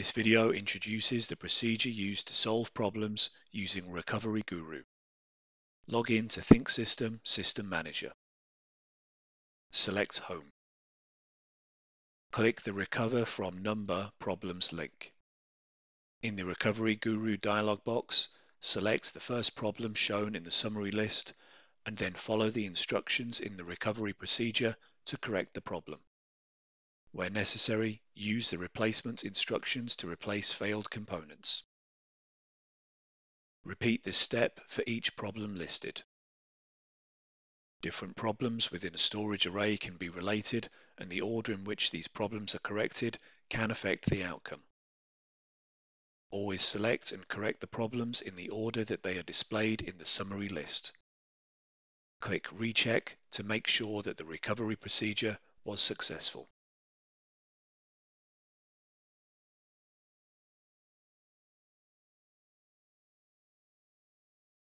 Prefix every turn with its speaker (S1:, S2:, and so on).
S1: This video introduces the procedure used to solve problems using Recovery Guru. Log in to ThinkSystem System Manager. Select Home. Click the Recover from Number Problems link. In the Recovery Guru dialog box, select the first problem shown in the summary list and then follow the instructions in the recovery procedure to correct the problem. Where necessary, use the replacement instructions to replace failed components. Repeat this step for each problem listed. Different problems within a storage array can be related and the order in which these problems are corrected can affect the outcome. Always select and correct the problems in the order that they are displayed in the summary list. Click Recheck to make sure that the recovery procedure was successful.